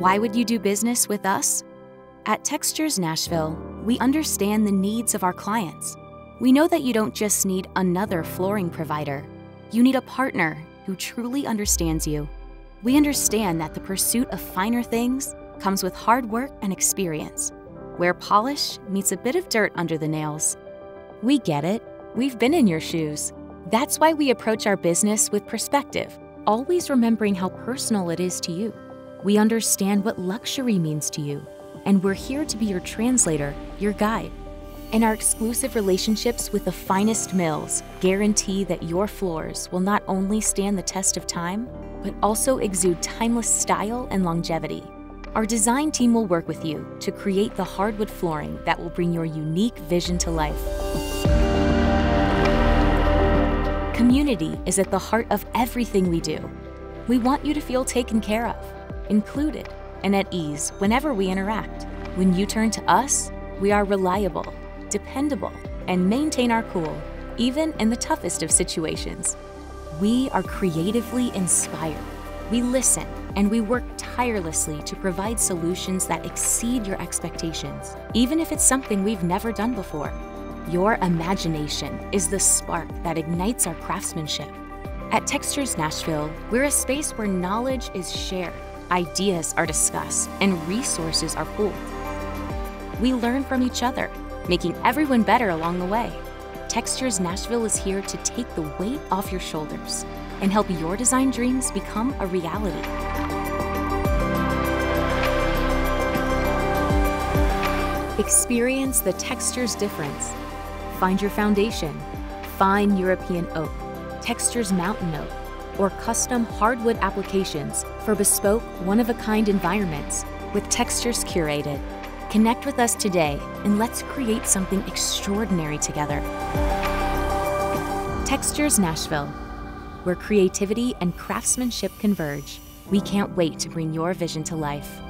Why would you do business with us? At Textures Nashville, we understand the needs of our clients. We know that you don't just need another flooring provider, you need a partner who truly understands you. We understand that the pursuit of finer things comes with hard work and experience, where polish meets a bit of dirt under the nails. We get it, we've been in your shoes. That's why we approach our business with perspective, always remembering how personal it is to you. We understand what luxury means to you, and we're here to be your translator, your guide. And our exclusive relationships with the finest mills guarantee that your floors will not only stand the test of time, but also exude timeless style and longevity. Our design team will work with you to create the hardwood flooring that will bring your unique vision to life. Community is at the heart of everything we do. We want you to feel taken care of, included, and at ease whenever we interact. When you turn to us, we are reliable, dependable, and maintain our cool, even in the toughest of situations. We are creatively inspired. We listen and we work tirelessly to provide solutions that exceed your expectations, even if it's something we've never done before. Your imagination is the spark that ignites our craftsmanship. At Textures Nashville, we're a space where knowledge is shared, ideas are discussed, and resources are pooled. We learn from each other, making everyone better along the way. Textures Nashville is here to take the weight off your shoulders and help your design dreams become a reality. Experience the texture's difference. Find your foundation, fine European oak, textures mountain oak, or custom hardwood applications for bespoke, one of a kind environments with textures curated. Connect with us today and let's create something extraordinary together. Textures Nashville, where creativity and craftsmanship converge. We can't wait to bring your vision to life.